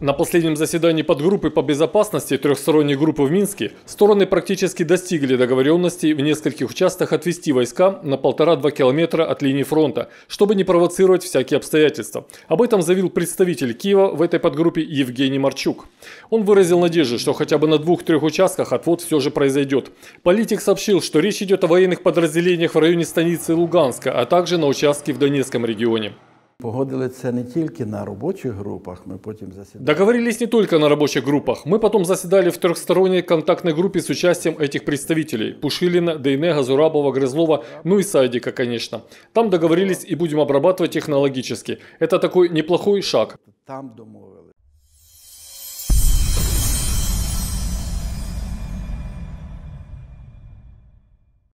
На последнем заседании подгруппы по безопасности трехсторонней группы в Минске стороны практически достигли договоренности в нескольких участках отвести войска на полтора-два километра от линии фронта, чтобы не провоцировать всякие обстоятельства. Об этом заявил представитель Киева в этой подгруппе Евгений Марчук. Он выразил надежду, что хотя бы на двух-трех участках отвод все же произойдет. Политик сообщил, что речь идет о военных подразделениях в районе станицы Луганска, а также на участке в Донецком регионе. Погодили це не тільки на робочих групах, ми потім засідали. Договорились не только на рабочих группах. Мы потом заседали в трехсторонней контактной группе с участием этих представителей. Пушилина, Дейнега, Зурабова, Грызлова, ну и Сайдика, конечно. Там договорились и будем обрабатывать технологически. Это такой неплохой шаг. Там домовилися.